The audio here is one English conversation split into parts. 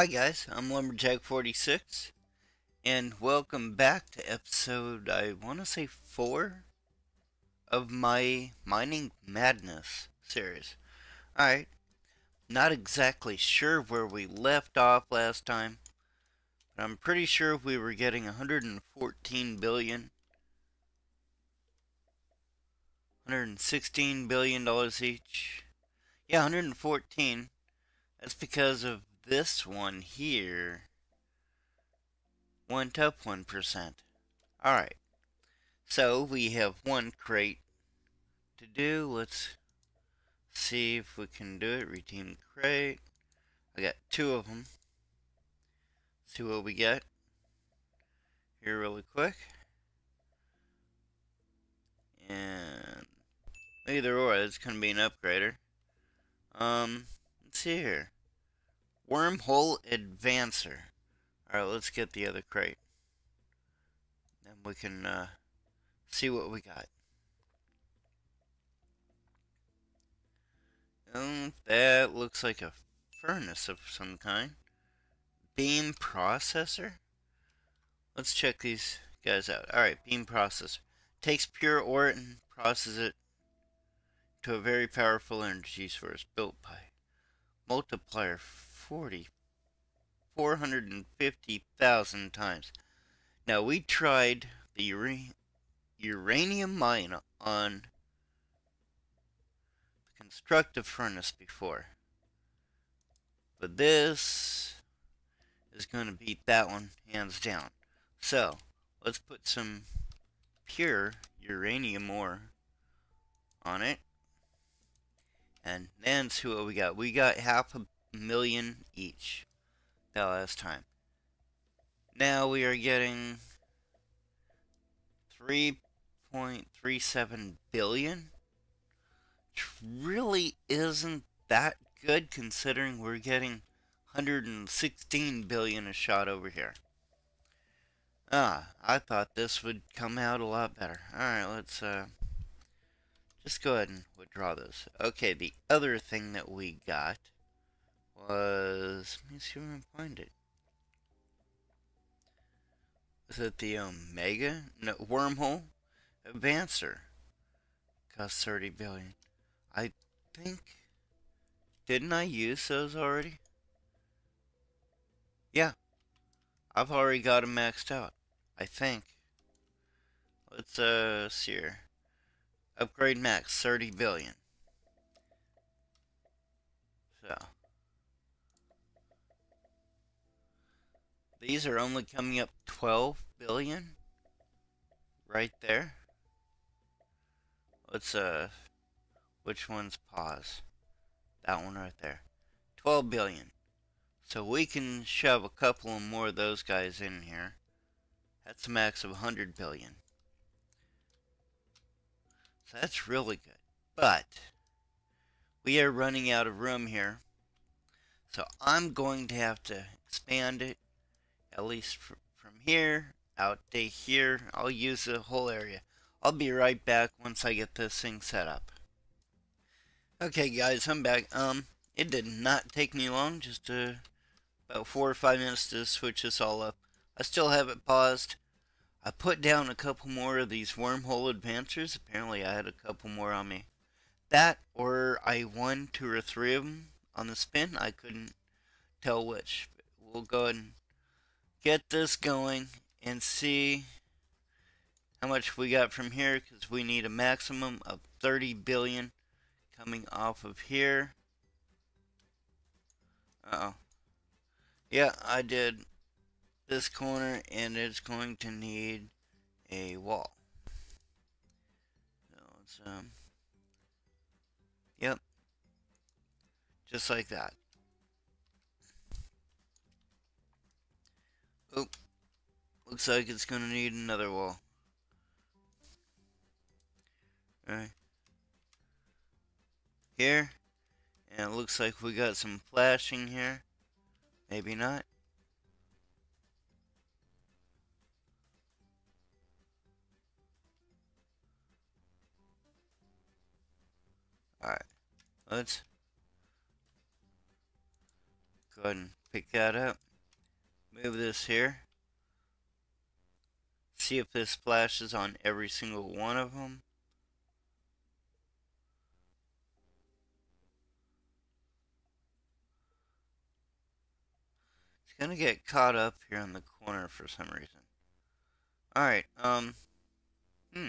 Hi guys, I'm Lumberjack46 and welcome back to episode, I want to say 4 of my Mining Madness series. Alright, not exactly sure where we left off last time, but I'm pretty sure we were getting 114 billion 116 billion dollars each. Yeah, 114. That's because of this one here went up 1%. Alright. So we have one crate to do. Let's see if we can do it. Redeem crate. I got two of them. See what we get here really quick. And either or, it's going to be an upgrader. Um, let's see here. Wormhole Advancer. Alright, let's get the other crate. And we can uh, see what we got. Oh, that looks like a furnace of some kind. Beam processor? Let's check these guys out. Alright, beam processor. Takes pure ore and processes it to a very powerful energy source built by multiplier 40, 450,000 times. Now we tried the ura uranium mine on the constructive furnace before. But this is going to beat that one hands down. So, let's put some pure uranium ore on it. And then see what we got. We got half a million each that last time. Now we are getting 3.37 billion. Which really isn't that good considering we're getting 116 billion a shot over here. Ah, I thought this would come out a lot better. Alright, let's uh, just go ahead and withdraw this. Okay, the other thing that we got was, let me see if I can find it. Is it the Omega? No, Wormhole? Advancer. Cost 30 billion. I think, didn't I use those already? Yeah. I've already got them maxed out. I think. Let's, uh, see here. Upgrade max, 30 billion. So. These are only coming up 12 billion. Right there. Let's, uh, which one's pause? That one right there. 12 billion. So we can shove a couple more of those guys in here. That's a max of 100 billion. So that's really good. But we are running out of room here. So I'm going to have to expand it at least from here out to here. I'll use the whole area. I'll be right back once I get this thing set up. Okay guys, I'm back. Um, it did not take me long, just uh, about four or five minutes to switch this all up. I still have it paused. I put down a couple more of these wormhole advancers. Apparently I had a couple more on me. That or I won two or three of them on the spin. I couldn't tell which. We'll go ahead and get this going and see how much we got from here because we need a maximum of 30 billion coming off of here. Uh oh Yeah, I did this corner and it's going to need a wall. So it's um Yep. Just like that. Oh, looks like it's gonna need another wall. Alright. Here. And it looks like we got some flashing here. Maybe not. Alright. Let's go ahead and pick that up, move this here, see if this flashes on every single one of them. It's gonna get caught up here in the corner for some reason. Alright, um, hmm.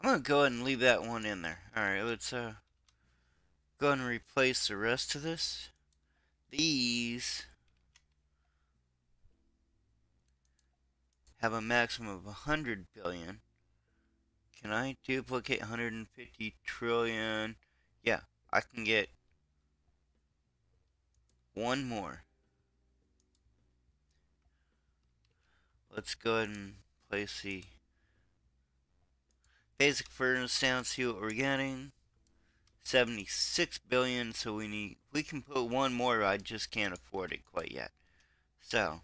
I'm gonna go ahead and leave that one in there. Alright, let's, uh, go ahead and replace the rest of this. These have a maximum of 100 billion. Can I duplicate 150 trillion? Yeah, I can get one more. Let's go ahead and place the basic furnace down, see what we're getting. 76 billion, so we need, we can put one more, I just can't afford it quite yet. So,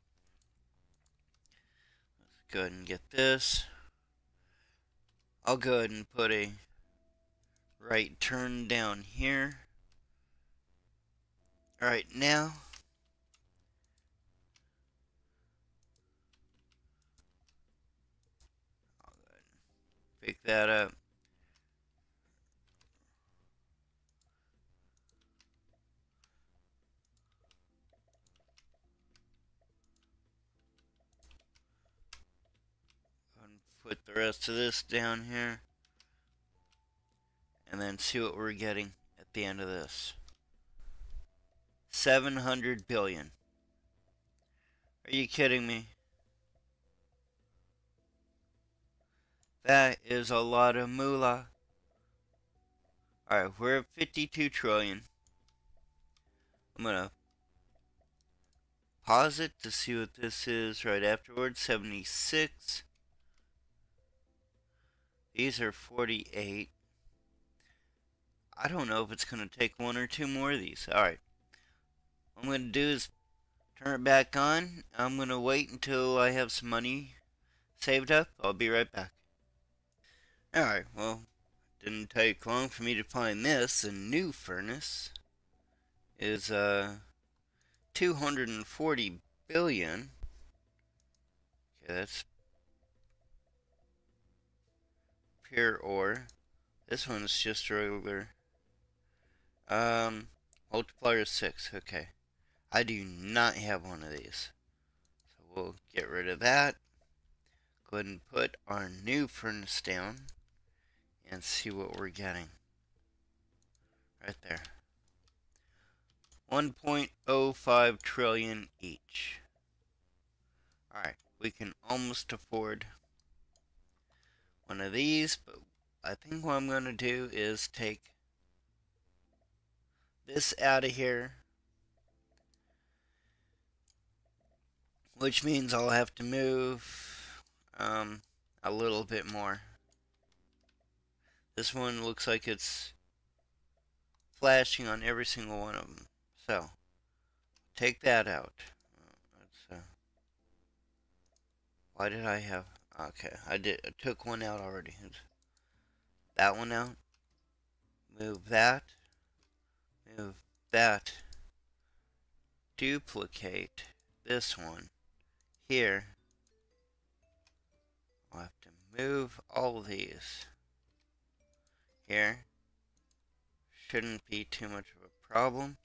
let's go ahead and get this. I'll go ahead and put a right turn down here. Alright, now, pick that up. put the rest of this down here. And then see what we're getting at the end of this. 700 billion. Are you kidding me? That is a lot of moolah. Alright we're at 52 trillion. I'm gonna pause it to see what this is right afterwards. 76 these are 48. I don't know if it's going to take one or two more of these. Alright. What I'm going to do is turn it back on. I'm going to wait until I have some money saved up. I'll be right back. Alright, well, didn't take long for me to find this. A new furnace is uh 240 billion. Okay, that's pure ore. This one's just regular. Um, multiplier 6. Okay. I do not have one of these. So we'll get rid of that. Go ahead and put our new furnace down and see what we're getting. Right there. 1.05 trillion each. Alright, we can almost afford one of these, but I think what I'm going to do is take this out of here. Which means I'll have to move um, a little bit more. This one looks like it's flashing on every single one of them. So, take that out. Uh, why did I have... Okay, I did. I took one out already. That one out. Move that. Move that. Duplicate this one here. I'll have to move all these here. Shouldn't be too much of a problem.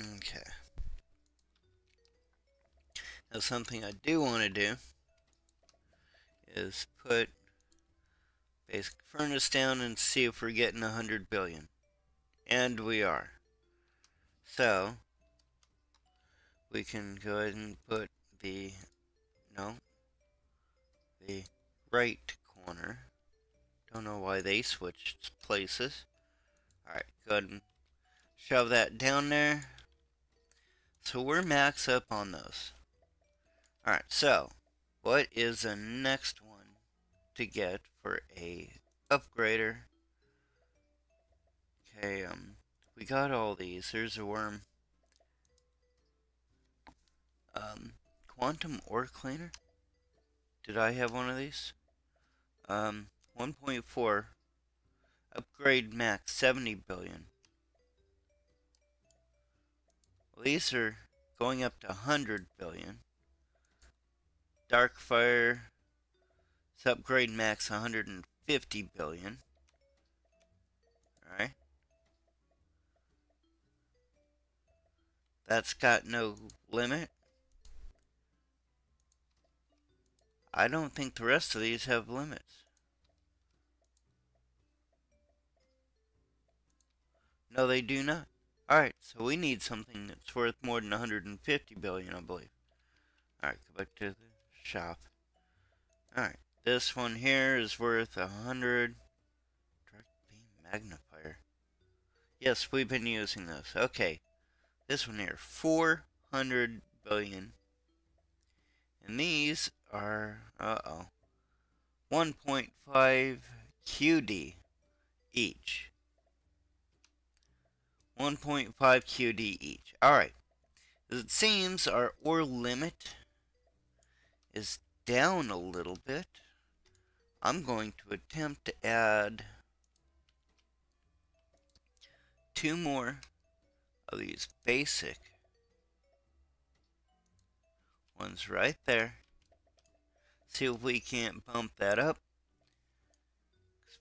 Okay. Now something I do want to do is put basic furnace down and see if we're getting 100 billion. And we are. So, we can go ahead and put the, no, the right corner. Don't know why they switched places. Alright, go ahead and shove that down there. So we're max up on those. Alright, so what is the next one to get for a upgrader? Okay, um, we got all these. There's a worm. Um, quantum ore cleaner? Did I have one of these? Um, 1.4. Upgrade max 70 billion. These are going up to 100 billion. Darkfire. Upgrade max 150 billion. Alright. That's got no limit. I don't think the rest of these have limits. No, they do not. Alright, so we need something that's worth more than 150 billion, I believe. Alright, go back to the shop. Alright, this one here is worth 100. Direct beam magnifier. Yes, we've been using this. Okay, this one here, 400 billion. And these are, uh-oh, 1.5 QD each. 1.5 QD each. Alright. It seems, our ore limit is down a little bit. I'm going to attempt to add two more of these basic ones right there. See if we can't bump that up.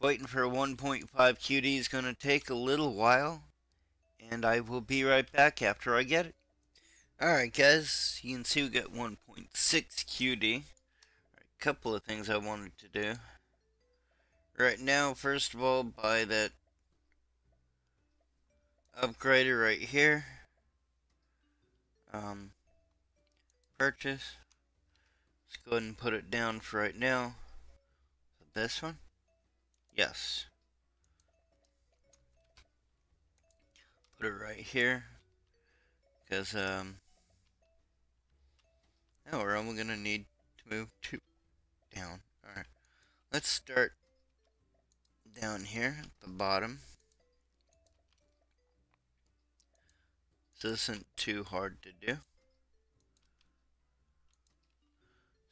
waiting for 1.5 QD is going to take a little while. And I will be right back after I get it. Alright guys, you can see we got 1.6 QD. Right, a couple of things I wanted to do. Right now, first of all, buy that upgrader right here. Um, purchase. Let's go ahead and put it down for right now. This one? Yes. Put it right here. Because, um, now we're only going to need to move two down. Alright. Let's start down here at the bottom. This isn't too hard to do.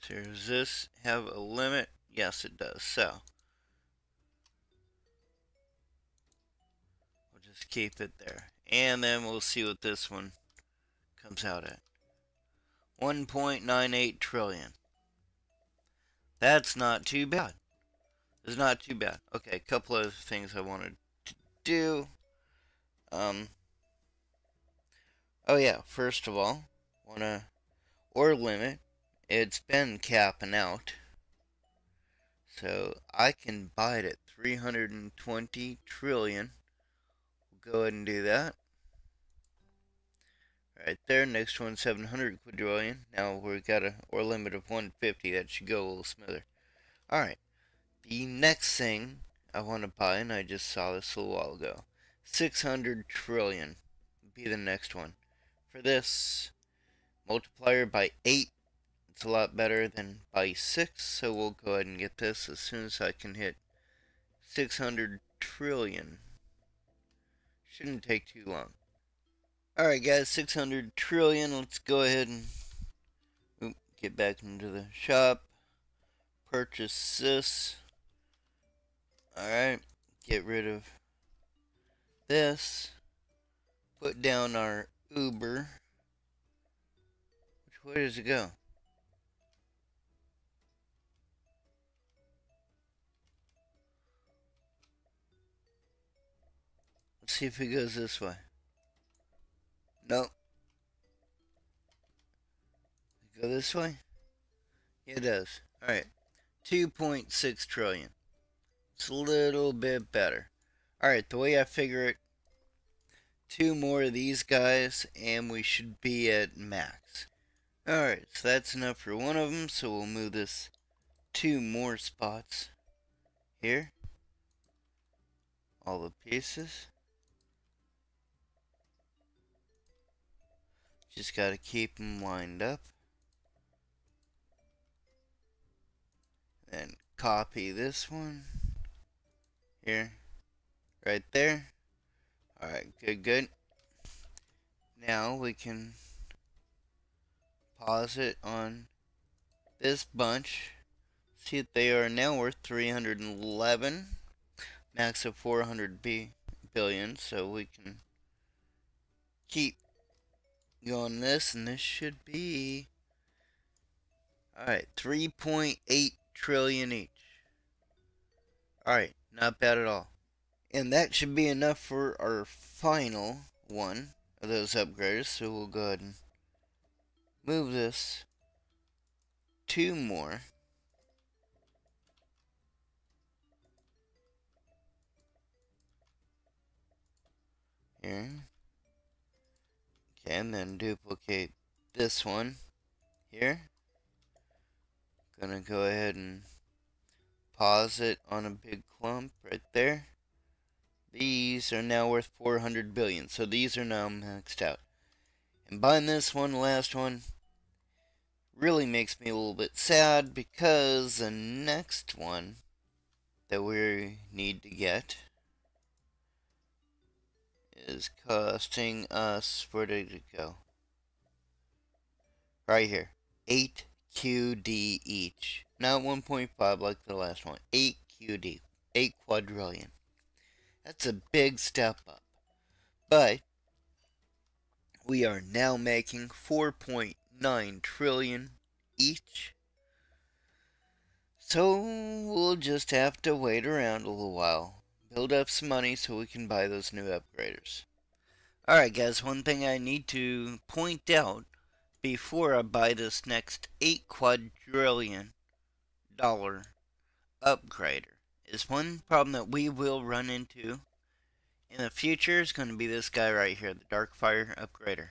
So does this have a limit? Yes, it does. So, we'll just keep it there. And then we'll see what this one comes out at. 1.98 trillion. That's not too bad. It's not too bad. Okay, a couple of things I wanted to do. Um, Oh yeah, first of all, wanna ore limit. It's been capping out. So I can buy it at 320 trillion. Go ahead and do that. Right there, next one 700 quadrillion. Now we've got a ore limit of 150. That should go a little smoother. Alright, the next thing I want to buy, and I just saw this a little while ago, 600 trillion be the next one for this. Multiplier by 8. It's a lot better than by 6, so we'll go ahead and get this as soon as I can hit 600 trillion. Shouldn't take too long. Alright guys, 600 trillion. Let's go ahead and oop, get back into the shop. Purchase this. Alright, get rid of this. Put down our Uber. Which way does it go? See if it goes this way. Nope. Go this way? Yeah, it does. Alright. 2.6 trillion. It's a little bit better. Alright, the way I figure it, two more of these guys and we should be at max. Alright, so that's enough for one of them, so we'll move this two more spots here. All the pieces. Just got to keep them lined up. And copy this one here, right there. Alright, good, good. Now we can pause it on this bunch. See that they are now worth 311, max of 400 B billion, so we can keep going this, and this should be alright, 3.8 trillion each. Alright, not bad at all. And that should be enough for our final one of those upgrades, so we'll go ahead and move this two more. Here. And then duplicate this one here. Gonna go ahead and pause it on a big clump right there. These are now worth 400 billion, so these are now maxed out. And buying this one, last one, really makes me a little bit sad because the next one that we need to get is costing us, where did it go? Right here. 8 QD each. Not 1.5 like the last one. 8 QD. 8 quadrillion. That's a big step up. But we are now making 4.9 trillion each. So we'll just have to wait around a little while build up some money so we can buy those new upgraders. Alright guys, one thing I need to point out before I buy this next 8 quadrillion dollar upgrader is one problem that we will run into in the future is going to be this guy right here, the Darkfire upgrader.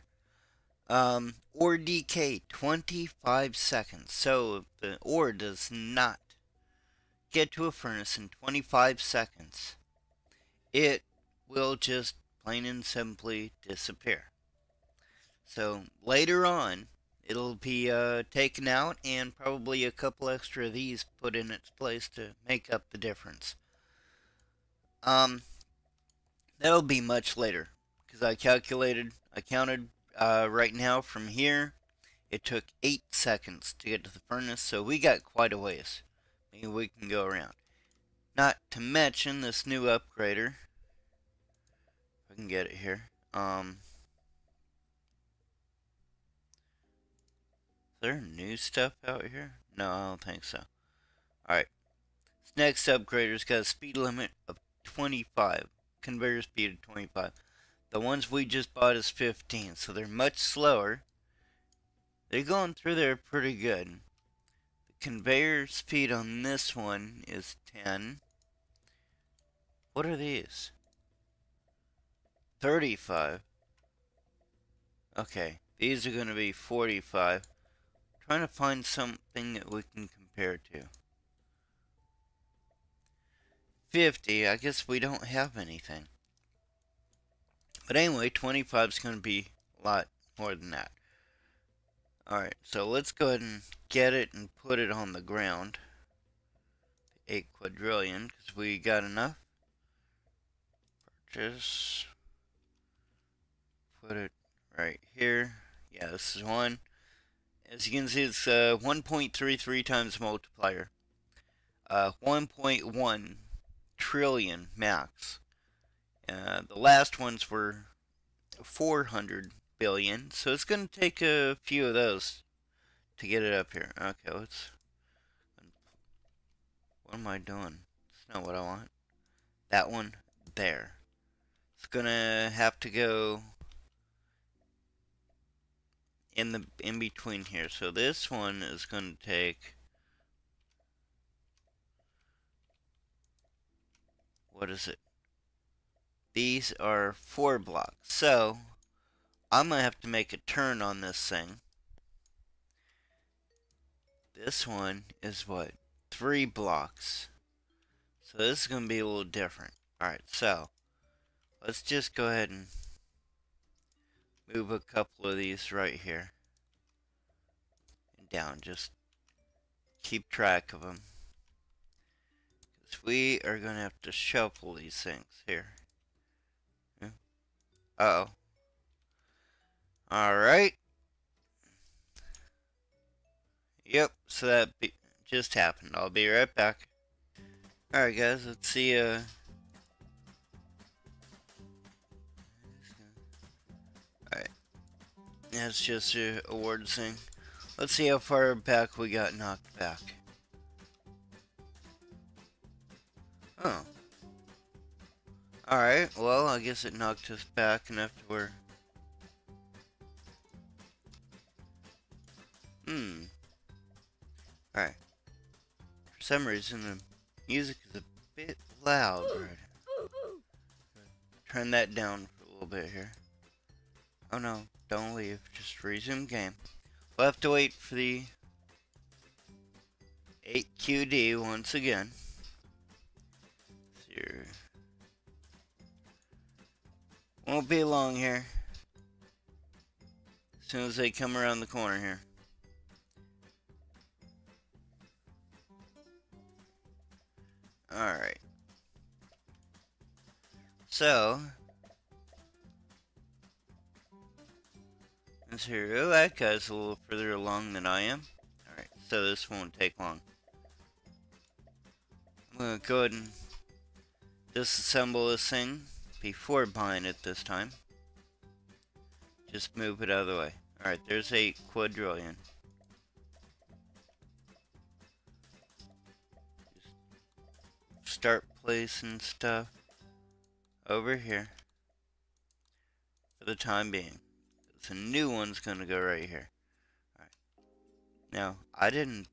Um, ore decay, 25 seconds. So the ore does not get to a furnace in 25 seconds, it will just plain and simply disappear. So later on, it'll be uh, taken out and probably a couple extra of these put in its place to make up the difference. Um, that'll be much later because I calculated, I counted uh, right now from here. It took 8 seconds to get to the furnace, so we got quite a ways. Maybe we can go around. Not to mention this new upgrader can get it here. Um, is there new stuff out here? No, I don't think so. Alright. Next upgrader's got a speed limit of 25. Conveyor speed of 25. The ones we just bought is 15, so they're much slower. They're going through there pretty good. The conveyor speed on this one is 10. What are these? 35. Okay, these are going to be 45. I'm trying to find something that we can compare to. 50, I guess we don't have anything. But anyway, 25 is going to be a lot more than that. Alright, so let's go ahead and get it and put it on the ground. 8 quadrillion, because we got enough. Purchase put it right here. Yeah, this is one. As you can see, it's uh, 1.33 times multiplier. Uh, 1.1 trillion max. Uh, the last ones were 400 billion, so it's going to take a few of those to get it up here. Okay, let's... What am I doing? That's not what I want. That one, there. It's going to have to go in the in between here. So this one is going to take what is it? These are four blocks. So I'm going to have to make a turn on this thing. This one is what? Three blocks. So this is going to be a little different. Alright, so let's just go ahead and move a couple of these right here. And down just keep track of them because we are gonna have to shuffle these things here. Uh oh alright Yep, so that just happened. I'll be right back. Alright guys, let's see uh That's just a award thing. Let's see how far back we got knocked back. Oh. Alright, well, I guess it knocked us back enough to where... Hmm. Alright. For some reason, the music is a bit loud right Turn that down for a little bit here. Oh no, don't leave. Just resume game. We'll have to wait for the 8QD once again. Here. Won't be long here. As soon as they come around the corner here. Alright. So, Oh, that guy's a little further along than I am. Alright, so this won't take long. I'm gonna go ahead and disassemble this thing before buying it this time. Just move it out of the way. Alright, there's a quadrillion. start placing stuff over here for the time being. A new one's gonna go right here. Alright. Now, I didn't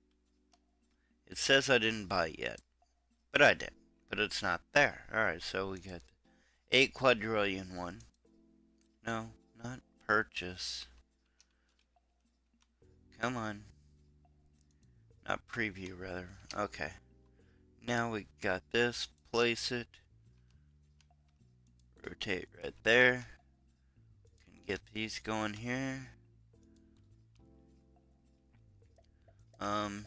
it says I didn't buy it yet. But I did. But it's not there. Alright, so we got eight quadrillion one. No, not purchase. Come on. Not preview, rather. Okay. Now we got this, place it, rotate right there, get these going here. Um,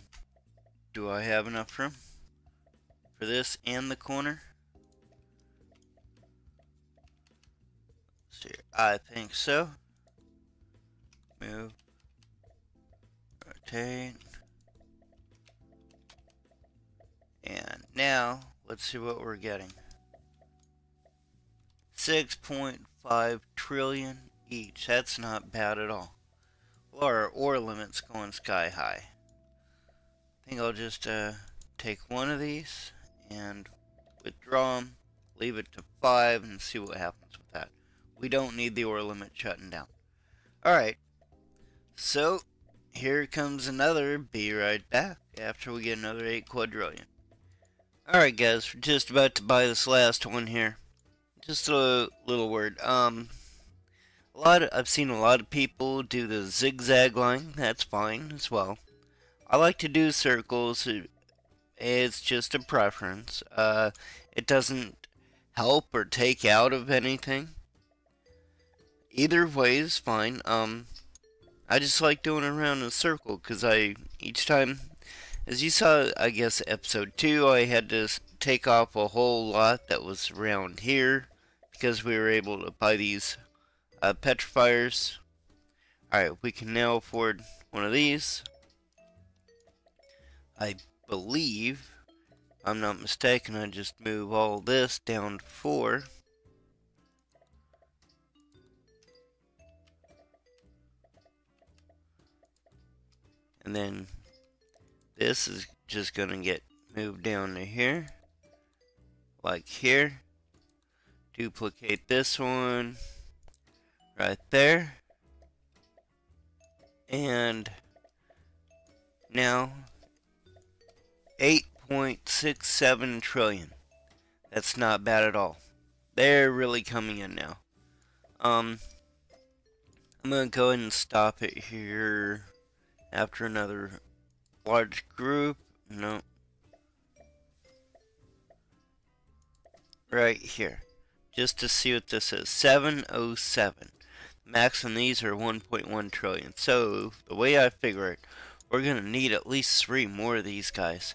do I have enough room for this and the corner? see, I think so. Move, rotate. And now, let's see what we're getting. 6.5 trillion each. That's not bad at all. Our ore limit's going sky high. I think I'll just uh, take one of these and withdraw them, leave it to 5, and see what happens with that. We don't need the ore limit shutting down. Alright, so here comes another Be Right Back after we get another 8 quadrillion. Alright guys, we're just about to buy this last one here. Just a little word. Um, a lot of, I've seen a lot of people do the zigzag line. That's fine as well. I like to do circles. It's just a preference. Uh, it doesn't help or take out of anything. Either way is fine. Um, I just like doing around a circle because I each time as you saw, I guess, episode 2, I had to take off a whole lot that was around here because we were able to buy these uh, petrifiers. Alright, we can now afford one of these. I believe, I'm not mistaken, I just move all this down to 4. And then this is just going to get moved down to here. Like here. Duplicate this one. Right there. And now 8.67 trillion. That's not bad at all. They're really coming in now. Um, I'm going to go ahead and stop it here after another large group. No. Right here. Just to see what this is. 707. Max and these are 1.1 trillion. So, the way I figure it, we're going to need at least three more of these guys.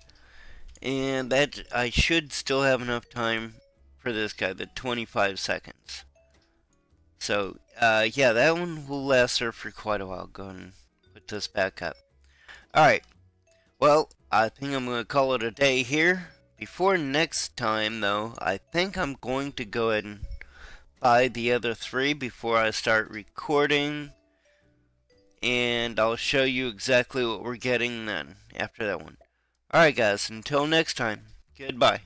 And that I should still have enough time for this guy, the 25 seconds. So, uh, yeah, that one will last her for quite a while. Go and put this back up. Alright, Well, I think I'm going to call it a day here. Before next time, though, I think I'm going to go ahead and buy the other three before I start recording. And I'll show you exactly what we're getting then after that one. Alright guys, until next time, goodbye.